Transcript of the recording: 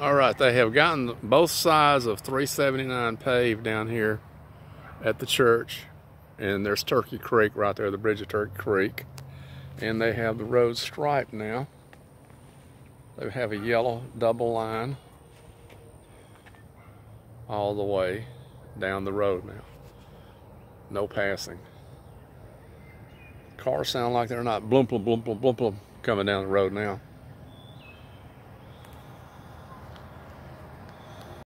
All right, they have gotten both sides of 379 paved down here at the church. And there's Turkey Creek right there, the bridge of Turkey Creek. And they have the road striped now. They have a yellow double line all the way down the road now. No passing. Cars sound like they're not blum blum blum blum blum blum coming down the road now.